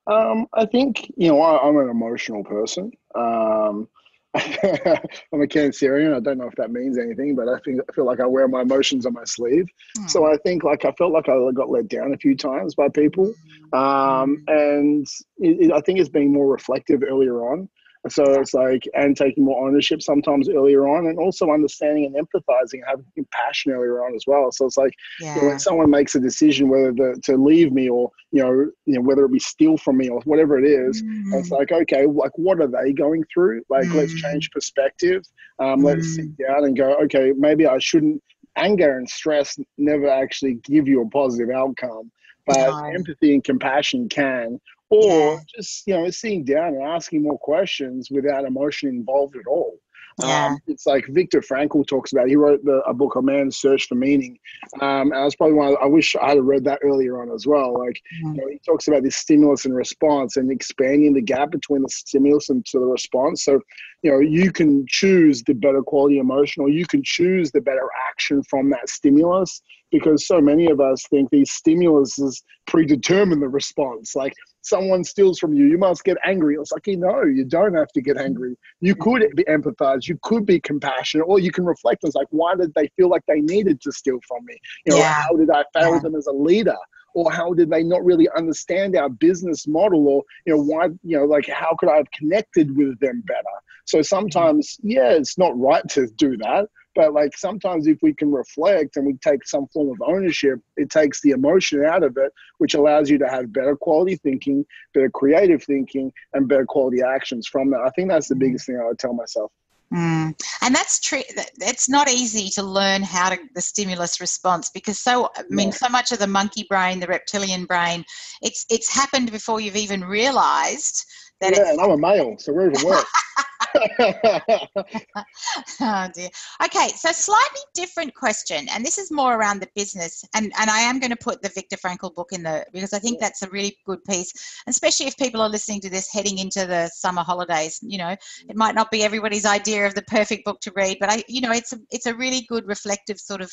um, i think you know I, am an emotional person um, i'm a cancerian i don't know if that means anything but i think i feel like i wear my emotions on my sleeve hmm. so i think like i felt like i got let down a few times by people um, hmm. and it, it, i think it's being more reflective earlier on so it's like, and taking more ownership sometimes earlier on, and also understanding and empathizing and having compassion earlier on as well. So it's like, yeah. you know, when someone makes a decision whether the, to leave me or, you know, you know, whether it be steal from me or whatever it is, mm. it's like, okay, like what are they going through? Like, mm. let's change perspective. Um, mm. Let's sit down and go, okay, maybe I shouldn't. Anger and stress never actually give you a positive outcome but no. empathy and compassion can or yeah. just you know sitting down and asking more questions without emotion involved at all yeah. Um, it's like Viktor Frankl talks about. He wrote the, a book, A Man's Search for Meaning. Um, and I was probably one. I wish I had read that earlier on as well. Like, mm-hmm. you know, he talks about this stimulus and response and expanding the gap between the stimulus and to the response. So, you know, you can choose the better quality emotion, or you can choose the better action from that stimulus because so many of us think these stimuluses predetermine the response. Like someone steals from you, you must get angry. It's like, you know, you don't have to get angry. You could mm-hmm. be empathize, you could be compassionate, or you can reflect. It's like, why did they feel like they needed to steal from me? You know, yeah. how did I fail yeah. them as a leader? Or how did they not really understand our business model? Or, you know, why, you know, like how could I have connected with them better? So mm-hmm. sometimes, yeah, it's not right to do that but like sometimes if we can reflect and we take some form of ownership, it takes the emotion out of it, which allows you to have better quality thinking, better creative thinking, and better quality actions from that. I think that's the biggest thing I would tell myself. Mm. And that's true. It's not easy to learn how to the stimulus response because so I mean so much of the monkey brain, the reptilian brain, it's it's happened before you've even realised that. Yeah, and I'm a male, so we're even worse. oh dear. Okay, so slightly different question, and this is more around the business, and and I am going to put the Viktor Frankl book in the because I think that's a really good piece, especially if people are listening to this heading into the summer holidays. You know, it might not be everybody's idea of the perfect book to read, but I, you know, it's a it's a really good reflective sort of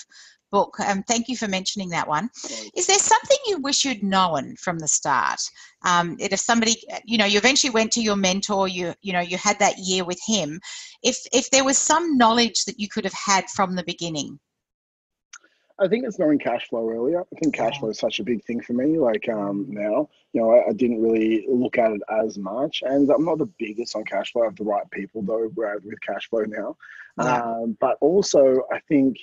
book. Um, thank you for mentioning that one. Is there something you wish you'd known from the start? Um, if somebody, you know, you eventually went to your mentor, you you know, you had that year with him. If if there was some knowledge that you could have had from the beginning. I think it's knowing cash flow earlier. I think cash flow is such a big thing for me. Like um, now, you know, I, I, didn't really look at it as much, and I'm not the biggest on cash flow. I have the right people though with cash flow now. Yeah. Um, but also, I think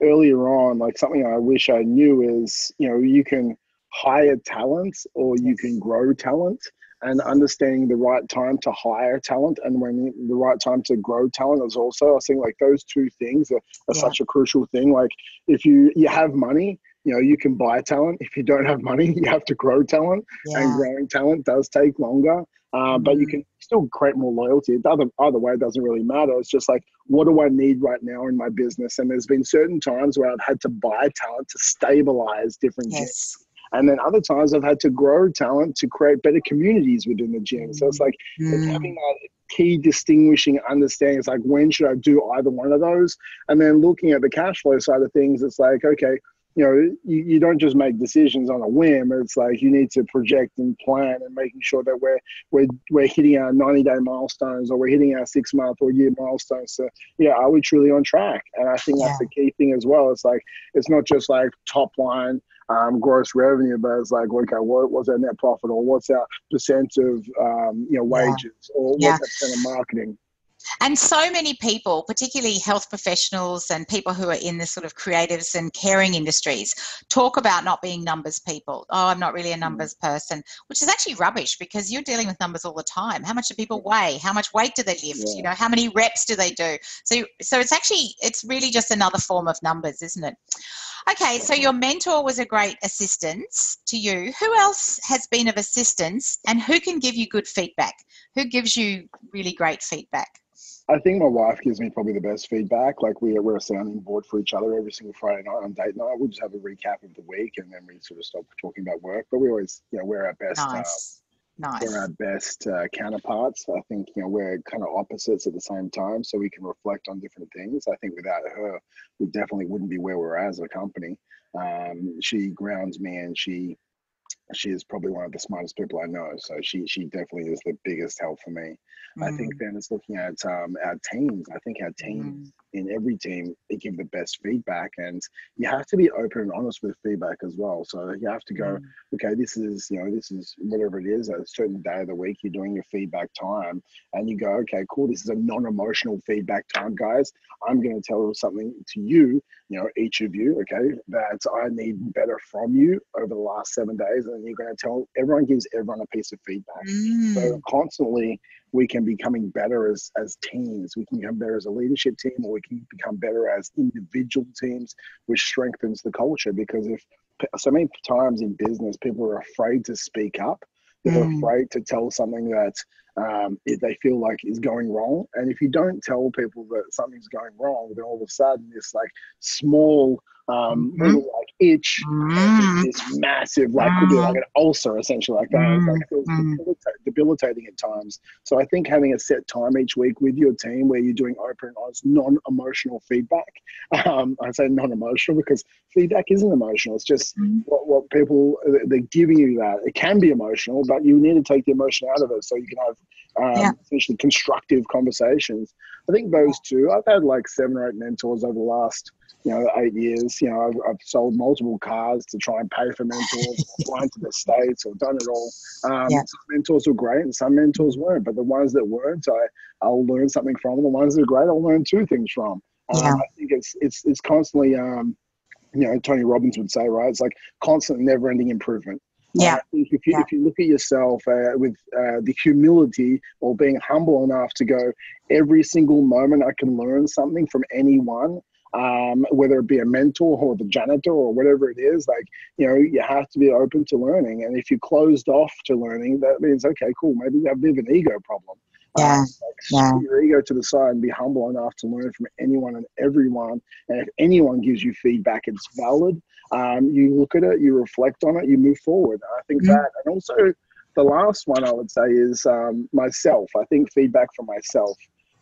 earlier on, like something I wish I knew is, you know, you can hire talent or you can grow talent and understanding the right time to hire talent and when the right time to grow talent is also i think like those two things are, are yeah. such a crucial thing like if you you have money you know you can buy talent if you don't have money you have to grow talent yeah. and growing talent does take longer uh, but you mm-hmm. can still create more loyalty. The other, either way, it doesn't really matter. It's just like, what do I need right now in my business? And there's been certain times where I've had to buy talent to stabilize different yes. And then other times I've had to grow talent to create better communities within the gym. So it's like mm. it's having that key distinguishing understandings like when should I do either one of those? And then looking at the cash flow side of things, it's like, okay, you know, you, you don't just make decisions on a whim. It's like you need to project and plan and making sure that we're we're we're hitting our 90 day milestones or we're hitting our six month or year milestones. So yeah, are we truly on track? And I think that's the key thing as well. It's like it's not just like top line um, gross revenue, but it's like, okay, what, what's our net profit or what's our percent of um, you know wages yeah. or what's yeah. percent of marketing? And so many people, particularly health professionals and people who are in the sort of creatives and caring industries, talk about not being numbers people. Oh, I'm not really a mm. numbers person, which is actually rubbish because you're dealing with numbers all the time. How much do people weigh? How much weight do they lift? Yeah. You know, how many reps do they do? So, so it's actually it's really just another form of numbers, isn't it? Okay, so your mentor was a great assistance to you. Who else has been of assistance and who can give you good feedback? Who gives you really great feedback? I think my wife gives me probably the best feedback. Like we, we're a sounding board for each other every single Friday night on date night. We just have a recap of the week and then we sort of stop talking about work. But we always, you know, we're our best. Uh, nice. Nice. We're our best uh, counterparts. I think you know we're kind of opposites at the same time, so we can reflect on different things. I think without her, we definitely wouldn't be where we're at as a company. Um, she grounds me, and she she is probably one of the smartest people I know. So she she definitely is the biggest help for me. Mm. I think mm. then it's looking at um, our teams. I think our teams mm. in every team they give the best feedback, and you have to be open and honest with feedback as well. So you have to go, mm. okay, this is you know this is whatever it is. A certain day of the week, you're doing your feedback time, and you go, okay, cool. This is a non-emotional feedback time, guys. I'm going to tell something to you, you know, each of you, okay, that I need better from you over the last seven days, and you're going to tell everyone gives everyone a piece of feedback. Mm. So constantly we can becoming better as as teams. We can become better as a leadership team, or we can become better as individual teams, which strengthens the culture. Because if so many times in business, people are afraid to speak up. They're mm. afraid to tell something that um, they feel like is going wrong. And if you don't tell people that something's going wrong, then all of a sudden this like small um, mm-hmm. little like itch, mm-hmm. this massive like could be like an ulcer essentially like that. Mm-hmm. Like feels mm-hmm. debilitating at times. So I think having a set time each week with your team where you're doing open and honest, non-emotional feedback. Um, I say non-emotional because feedback isn't emotional. It's just mm-hmm. what, what people they're giving you that. It can be emotional, but you need to take the emotion out of it so you can have um, yeah. essentially constructive conversations. I think those two. I've had like seven or eight mentors over the last you know, eight years. You know, I've, I've sold multiple cars to try and pay for mentors, flying to the States or done it all. Um, yeah. Some mentors were great and some mentors weren't, but the ones that weren't, I, I'll learn something from. The ones that are great, I'll learn two things from. Um, yeah. I think it's, it's, it's constantly, um, you know, Tony Robbins would say, right? It's like constant, never ending improvement. Yeah. if you, yeah. if you look at yourself uh, with uh, the humility or being humble enough to go, every single moment I can learn something from anyone, um, whether it be a mentor or the janitor or whatever it is, like, you know, you have to be open to learning. And if you're closed off to learning, that means, okay, cool, maybe you have a bit of an ego problem. Yeah. Like, yeah. your ego to the side and be humble enough to learn from anyone and everyone. And if anyone gives you feedback, it's valid. Um, you look at it, you reflect on it, you move forward. I think mm-hmm. that, and also the last one I would say is um, myself. I think feedback from myself.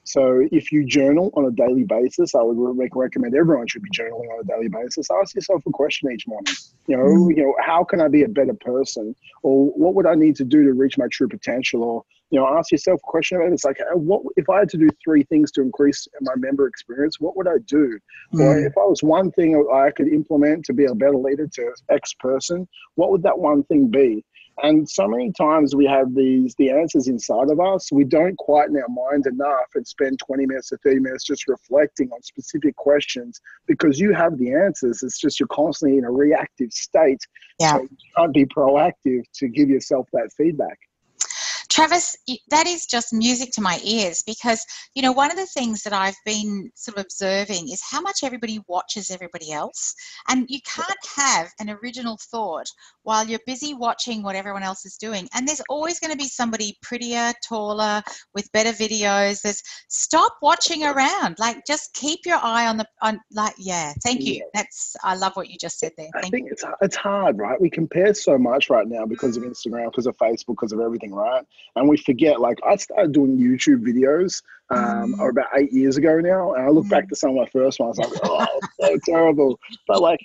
So if you journal on a daily basis, I would recommend everyone should be journaling on a daily basis. Ask yourself a question each morning. You know, mm. you know, how can I be a better person, or what would I need to do to reach my true potential, or you know, ask yourself a question about it. It's like, what if I had to do three things to increase my member experience? What would I do? Mm. Or if I was one thing I could implement to be a better leader to X person, what would that one thing be? And so many times we have these the answers inside of us. We don't quieten our mind enough and spend 20 minutes to 30 minutes just reflecting on specific questions because you have the answers. It's just you're constantly in a reactive state. Yeah. So you can't be proactive to give yourself that feedback. Travis, that is just music to my ears because, you know, one of the things that I've been sort of observing is how much everybody watches everybody else. And you can't have an original thought while you're busy watching what everyone else is doing. And there's always going to be somebody prettier, taller, with better videos. There's stop watching around. Like just keep your eye on the on like yeah, thank you. That's I love what you just said there. Thank I think you. it's it's hard, right? We compare so much right now because of Instagram, because of Facebook, because of everything, right? And we forget. Like I started doing YouTube videos um, mm. about eight years ago now, and I look mm. back to some of my first ones. I was like, oh, so terrible. But like,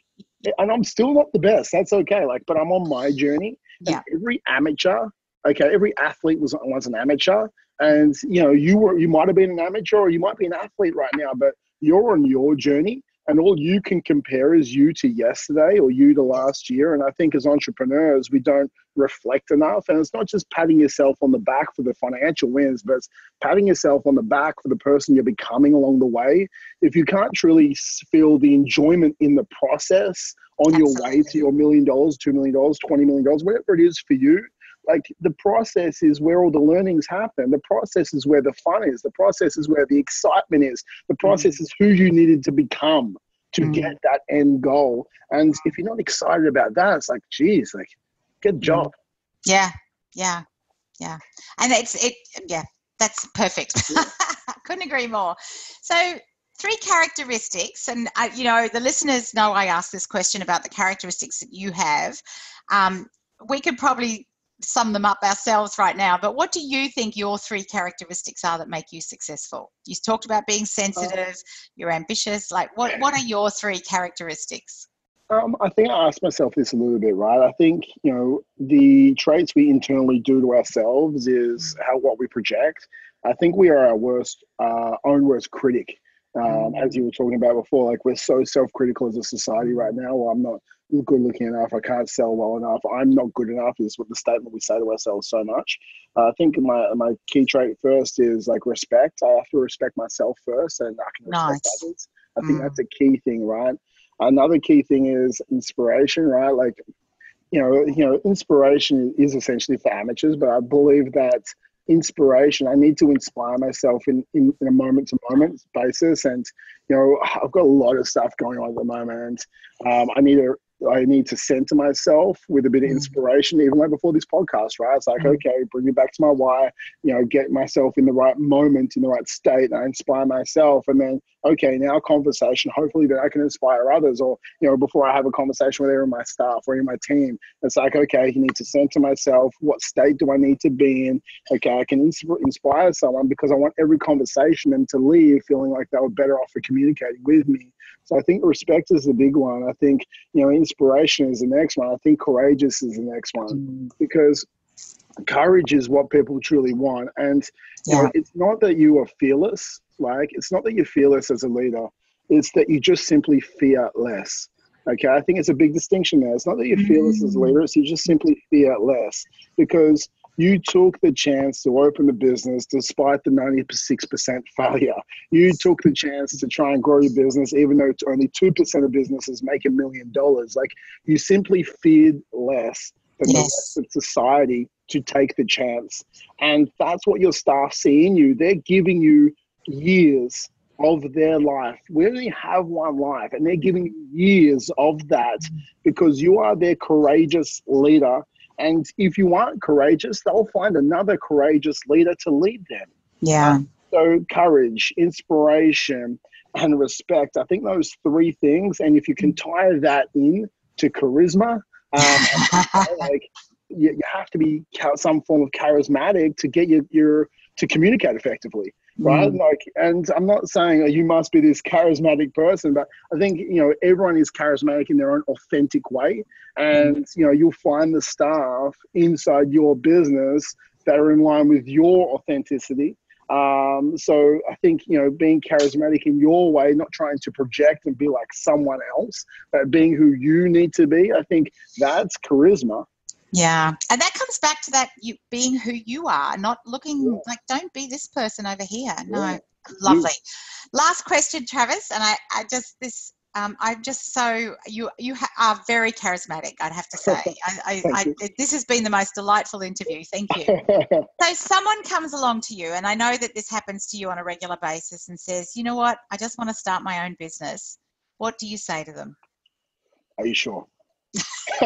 and I'm still not the best. That's okay. Like, but I'm on my journey. Yeah. every amateur, okay, every athlete was was an amateur, and you know, you were you might have been an amateur or you might be an athlete right now, but you're on your journey and all you can compare is you to yesterday or you to last year. And I think as entrepreneurs, we don't reflect enough. And it's not just patting yourself on the back for the financial wins, but it's patting yourself on the back for the person you're becoming along the way. If you can't truly feel the enjoyment in the process on Absolutely. your way to your million dollars, $2 million, $20 million, whatever it is for you, like the process is where all the learnings happen the process is where the fun is the process is where the excitement is the mm. process mm. is who you needed to become to mm. get that end goal and if you're not excited about that it's like geez like good mm. job yeah yeah yeah and it's it yeah that's perfect yeah. couldn't agree more so three characteristics and uh, you know the listeners know i asked this question about the characteristics that you have um, we could probably sum them up ourselves right now, but what do you think your three characteristics are that make you successful? You talked about being sensitive, you're ambitious. Like, what, what are your three characteristics? Um, I think I asked myself this a little bit, right? I think you know the traits we internally do to ourselves is mm. how what we project. I think we are our worst, uh, own worst critic. Um, mm. as you were talking about before, like we're so self-critical as a society right now. Well, I'm not good looking enough. I can't sell well enough. I'm not good enough is what the statement we say to ourselves so much. Uh, I think my my key trait first is like respect. I have to respect myself first, and I can respect nice. others. I think mm. that's a key thing, right? Another key thing is inspiration, right? Like, you know, you know, inspiration is essentially for amateurs, but I believe that inspiration. I need to inspire myself in, in, in a moment to moment basis. And, you know, I've got a lot of stuff going on at the moment. Um, I need to I need to center myself with a bit of mm. inspiration, even like before this podcast, right? It's like, mm. okay, bring me back to my why, you know, get myself in the right moment, in the right state, and I inspire myself. And then, okay, now conversation, hopefully that I can inspire others. Or, you know, before I have a conversation with anyone my staff or in my team, it's like, okay, you need to center myself. What state do I need to be in? Okay, I can inspire someone because I want every conversation them to leave feeling like they were better off for communicating with me. So I think respect is the big one. I think, you know, inspiration is the next one. I think courageous is the next one mm. because courage is what people truly want. And yeah. you know, it's not that you are fearless. Like it's not that you're fearless as a leader. It's that you just simply fear less. Okay, I think it's a big distinction there. It's not that you're fearless mm. as a leader, it's you just simply fear less. Because you took the chance to open the business despite the 96% failure. You took the chance to try and grow your business, even though it's only 2% of businesses make a million dollars. Like you simply feared less than yes. the rest of society to take the chance. And that's what your staff see in you. They're giving you years of their life. We only have one life, and they're giving you years of that because you are their courageous leader and if you aren't courageous, they'll find another courageous leader to lead them. Yeah. So, courage, inspiration, and respect. I think those three things. And if you can tie that in to charisma, um, like you, you, have to be some form of charismatic to get your, your to communicate effectively right? Mm. Like, and I'm not saying oh, you must be this charismatic person, but I think you know everyone is charismatic in their own authentic way, and mm. you know you'll find the staff inside your business that are in line with your authenticity. Um, so I think you know being charismatic in your way, not trying to project and be like someone else, but being who you need to be. I think that's charisma. Yeah. And that comes back to that you being who you are, not looking yeah. like don't be this person over here. No. Yeah. Lovely. Last question, Travis, and I, I just this um, I'm just so you you ha- are very charismatic. I'd have to say. I, I, I, this has been the most delightful interview. Thank you. so someone comes along to you, and I know that this happens to you on a regular basis, and says, "You know what? I just want to start my own business." What do you say to them? Are you sure?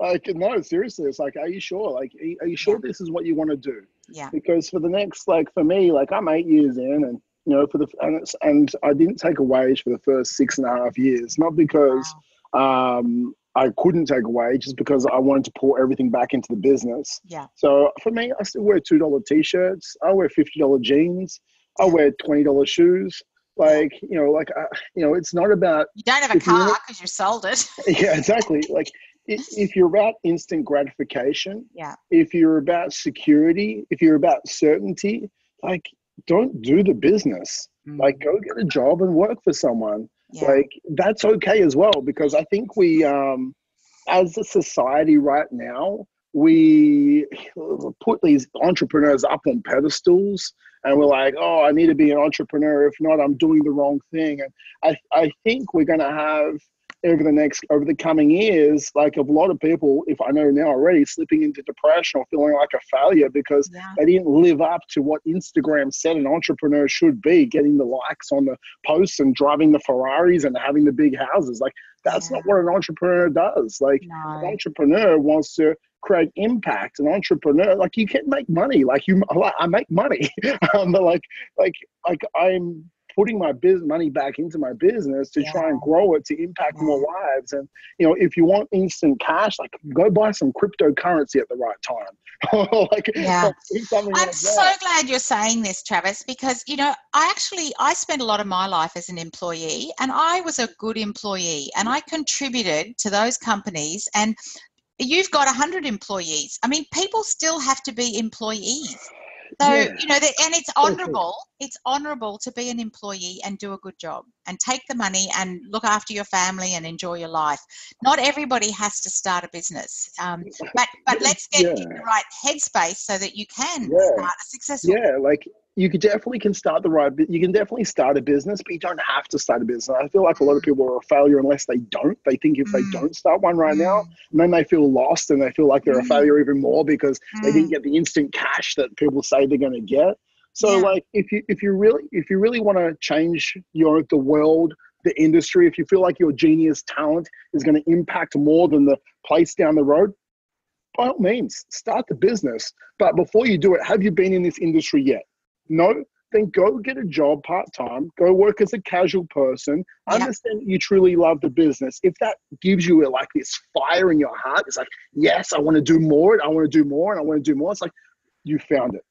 like no seriously it's like are you sure like are you sure yeah. this is what you want to do yeah because for the next like for me like i'm eight years in and you know for the and, it's and i didn't take a wage for the first six and a half years not because wow. um I couldn't take away just because I wanted to pour everything back into the business. Yeah. So for me, I still wear two dollar t-shirts. I wear fifty dollar jeans. I wear twenty dollar shoes. Like you know, like uh, you know, it's not about. You don't have a car because you sold it. Yeah, exactly. Like if you're about instant gratification, Yeah. if you're about security, if you're about certainty, like don't do the business. Like go get a job and work for someone. yeah. Like that's okay as well because I think we, um, as a society right now, we put these entrepreneurs up on pedestals and we're like, oh, I need to be an entrepreneur. If not, I'm doing the wrong thing. And I, I think we're going to have over the next, over the coming years, like a lot of people, if I know now already, slipping into depression or feeling like a failure because yeah. they didn't live up to what Instagram said an entrepreneur should be, getting the likes on the posts and driving the Ferraris and having the big houses. Like that's not what an entrepreneur does. Like an entrepreneur wants to create impact. An entrepreneur, like you can make money. Like you, I make money, um, but like, like, like I'm putting my business money back into my business to try and grow it to impact more lives. And you know, if you want instant cash, like go buy some cryptocurrency at the right time. like, Yeah. something I'm like so that. glad you're saying this, Travis, because you know I actually I spent a lot of my life as an employee, and I was a good employee, and I contributed to those companies. And you've got hundred employees. I mean, people still have to be employees. So Yeah. you know, that, and it's honourable. It's honourable to be an employee and do a good job and take the money and look after your family and enjoy your life. Not everybody has to start a business, um, but but let's get in the right headspace so that you can Yeah. start a successful. Yeah, like you could definitely can start the right. You can definitely start a business, but you don't have to start a business. I feel like a lot of people are a failure unless they don't. They think if they Mm. don't start one right now, Mm, and then they feel lost and they feel like they're a Mm. failure even more because they didn't get the instant cash that people say they're going to get. So Yeah. like if you if you really if you really want to change your the world, the industry, if you feel like your genius talent is going to impact more than the place down the road, by all means, start the business. But before you do it, have you been in this industry yet? No? Then go get a job part time. Go work as a casual person. Yeah. Understand that you truly love the business. If that gives you a, like this fire in your heart, it's like, yes, I want to do more. I want to do more, and I want to do more. It's like you found it.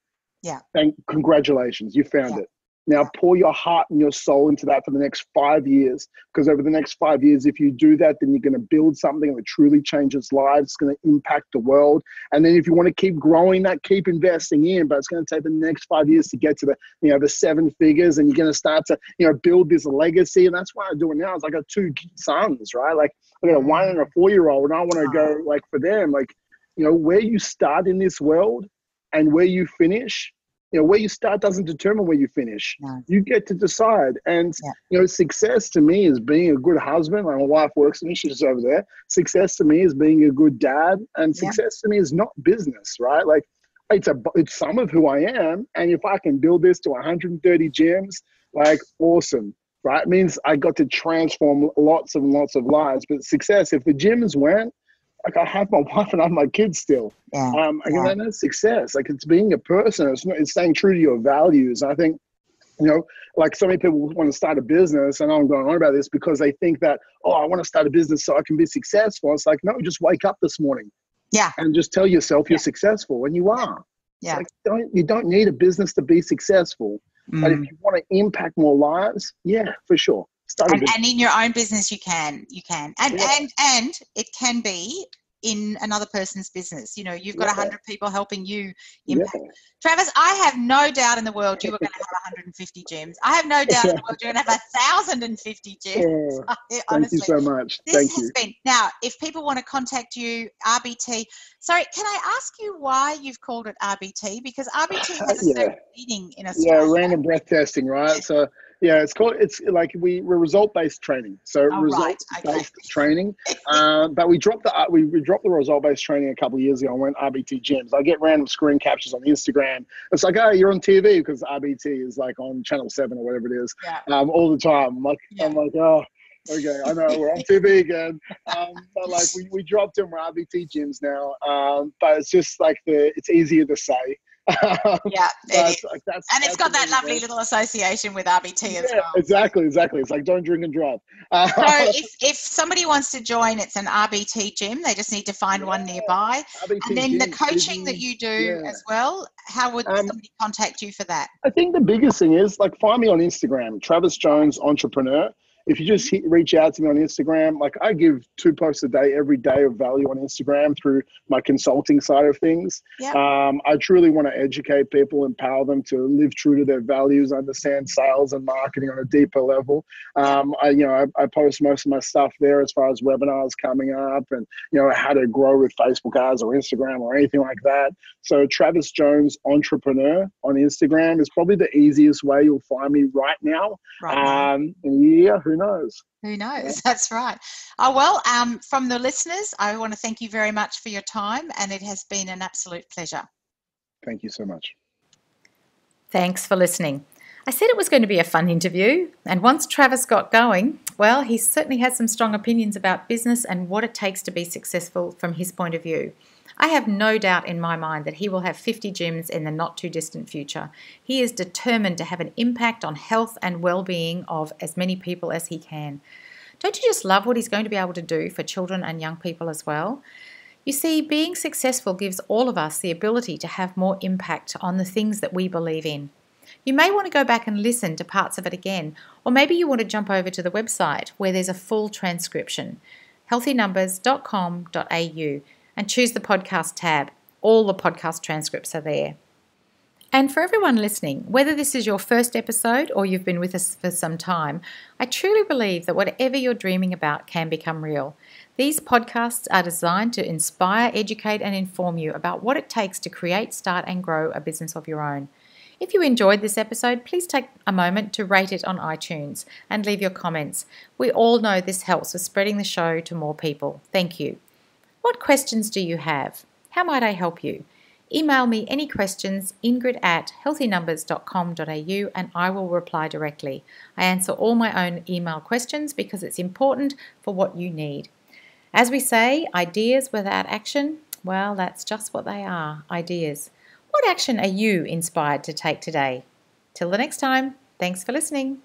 Yeah. Thank congratulations, you found Yeah. it. Now pour your heart and your soul into that for the next five years. Because over the next five years, if you do that, then you're going to build something that truly changes lives. It's going to impact the world. And then if you want to keep growing that, keep investing in. But it's going to take the next five years to get to the you know the seven figures, and you're going to start to you know build this legacy. And that's why I do it now. Is I got two sons, right? Like I got a one and a four year old, and I want to go like for them, like you know where you start in this world and where you finish. You know, where you start doesn't determine where you finish. No. You get to decide. And Yeah. you know, success to me is being a good husband. My wife works me; she's over there. Success to me is being a good dad, and Yeah. success to me is not business, right? Like it's a it's some of who I am, and if I can build this to 130 gyms, like awesome, right? It means I got to transform lots and lots of lives. But success, if the gyms went, like I have my wife and I have my kids still. Yeah. Um, Yeah. and that's success. Like it's being a person. It's, not, it's staying true to your values. I think, you know, like so many people want to start a business, and I'm going on about this because they think that, oh, I want to start a business so I can be successful. It's like, no, just wake up this morning Yeah. and just tell yourself you're Yeah. successful, and you are. Yeah. Like, don't you don't need a business to be successful, but if Mm. you want to impact more lives, yeah, for sure, And, and in your own business, you can, you can, and Yeah. and and it can be in another person's business. You know, you've got a Yeah. hundred people helping you Yeah. Travis, I have no doubt in the world you are going to have 150 gyms. I have no doubt in the world you're going to have a thousand and fifty gyms. Oh, thank Honestly, you so much. this Thank has you. been now. If people want to contact you, RBT. Sorry, can I ask you why you've called it RBT? Because RBT has a Yeah. certain meaning in Yeah, random breath testing, right? So yeah, it's called it's like we we're result based training. So Oh, right, result okay. based training. Um, but we dropped the uh, we, we dropped the result based training a couple of years ago and went RBT gyms. I get random screen captures on Instagram. It's like, oh, you're on TV because RBT is like on channel seven or whatever it is. Yeah. Um, all the time. I'm like Yeah. I'm like, oh okay, I know we're on TV again. Um, but like we, we dropped them, we're RBT gyms now. Um, but it's just like the it's easier to say. Yeah, it is. Like, that's, and it's got that lovely little association with RBT as yeah, well. Exactly, exactly. It's like don't drink and drive. Uh, so if, if somebody wants to join, it's an RBT gym. They just need to find yeah, one nearby. RBT and then gym, the coaching that you do yeah. as well. How would um, somebody contact you for that? I think the biggest thing is like find me on Instagram, Travis Jones Entrepreneur if you just hit, reach out to me on Instagram, like I give two posts a day every day of value on Instagram through my consulting side of things. Yep. Um, I truly want to educate people, empower them to live true to their values, understand sales and marketing on a deeper level. Um, I, you know, I, I, post most of my stuff there as far as webinars coming up and, you know, how to grow with Facebook ads or Instagram or anything like that. So Travis Jones Entrepreneur on Instagram is probably the easiest way you'll find me right now. Right. Um, yeah, who knows? Who knows? That's right. Oh, well, um, from the listeners, I want to thank you very much for your time, and it has been an absolute pleasure. Thank you so much. Thanks for listening. I said it was going to be a fun interview, and once Travis got going, well, he certainly has some strong opinions about business and what it takes to be successful from his point of view. I have no doubt in my mind that he will have 50 gyms in the not too distant future. He is determined to have an impact on health and well-being of as many people as he can. Don't you just love what he's going to be able to do for children and young people as well? You see, being successful gives all of us the ability to have more impact on the things that we believe in. You may want to go back and listen to parts of it again, or maybe you want to jump over to the website where there's a full transcription healthynumbers.com.au and choose the podcast tab. All the podcast transcripts are there. And for everyone listening, whether this is your first episode or you've been with us for some time, I truly believe that whatever you're dreaming about can become real. These podcasts are designed to inspire, educate, and inform you about what it takes to create, start, and grow a business of your own. If you enjoyed this episode, please take a moment to rate it on iTunes and leave your comments. We all know this helps with spreading the show to more people. Thank you. What questions do you have? How might I help you? Email me any questions, ingrid at healthynumbers.com.au, and I will reply directly. I answer all my own email questions because it's important for what you need. As we say, ideas without action, well, that's just what they are ideas. What action are you inspired to take today? Till the next time, thanks for listening.